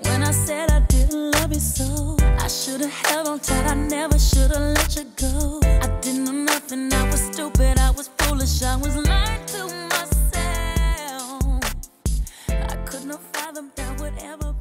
When I said I didn't love you so, I should've held on tight. I never should've let you go. no fathom that would ever